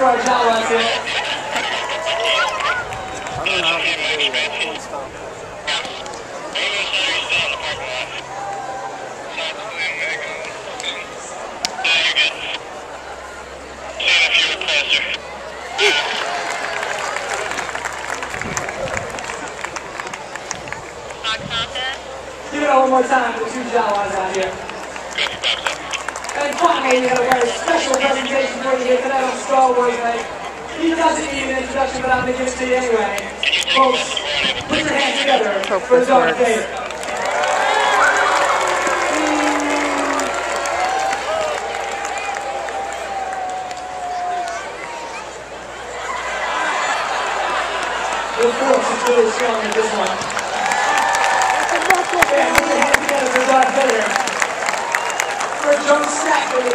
for our Jawas here. I don't know. Give it up one more time for two Jawas out here. And Kwame, you have a very special presentation for you here tonight on Star Wars Night. He doesn't need an introduction, but I'm going to give it to you anyway. Folks, put your hands together for Darth Vader. The force is really strong in this one. Yeah, put your hands together for Stack.